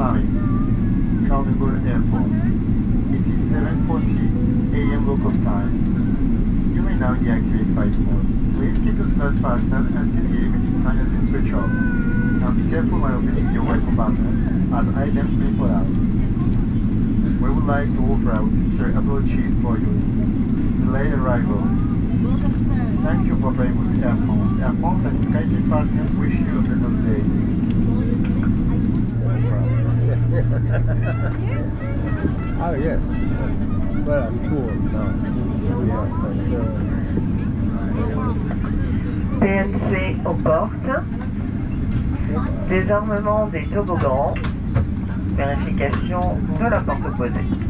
by Kaldegor Airport. It is 7.40 a.m. local time. You may now deactivate flight mode. Please keep your seatbelt fastened until the emitting sign has been switched off. Now be careful while opening your weapon button, as items may fall out. We would like to offer our sister apologies for you. delayed arrival. Thank you for playing with Air France. Air France and Skyteam partners wish you a pleasant day. oh yes. Well, I'm but, uh, PNC aux portes. Désarmement des toboggans. Vérification de la porte opposée.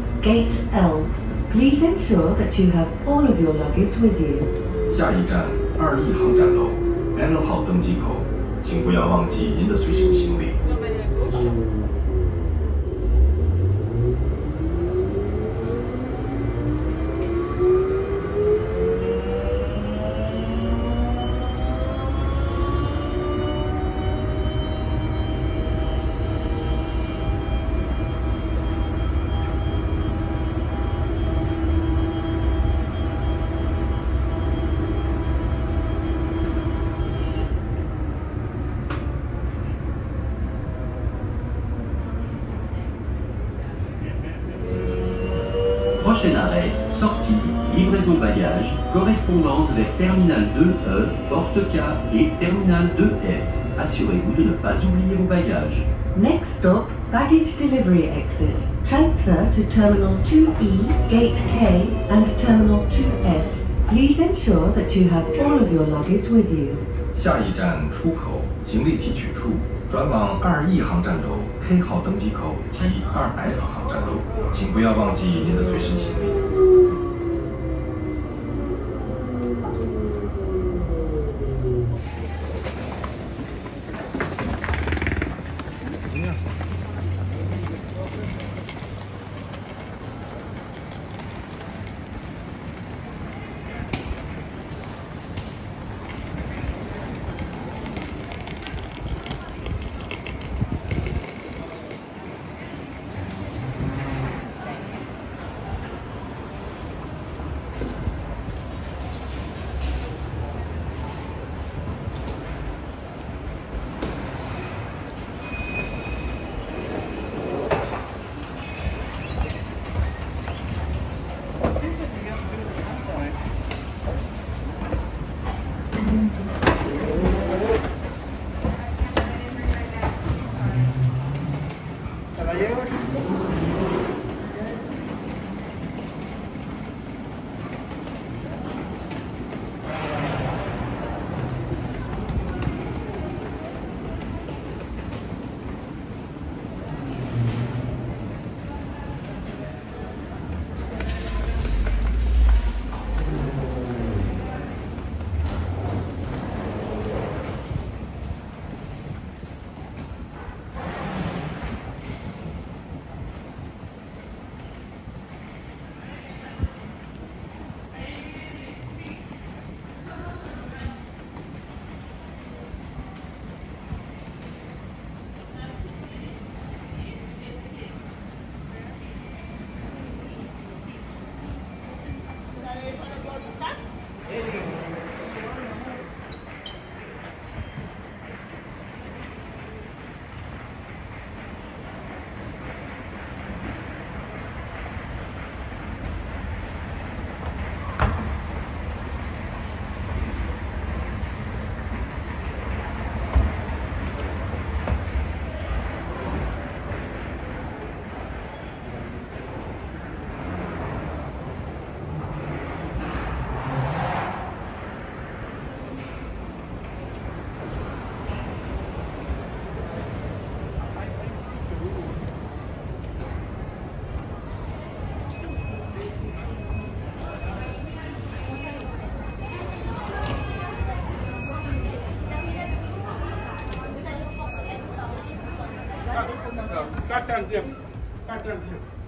Gate L. Please ensure that you have all of your luggage with you. 下一站二 E 航站楼 L 号登机口，请不要忘记您的随身行李。 correspondance vers terminal 2E, porte K et terminal 2F. Assurez-vous de ne pas oublier vos bagages. Next stop, baggage delivery exit. Transfer to Terminal 2E, Gate K, and Terminal 2F. Please ensure that you have all of your luggage with you. 下一站出口行李提取处，转往二 E 航站楼 K 号登机口及二 F 航站楼，请不要忘记您的随身行李。 Quatro anos, quatro.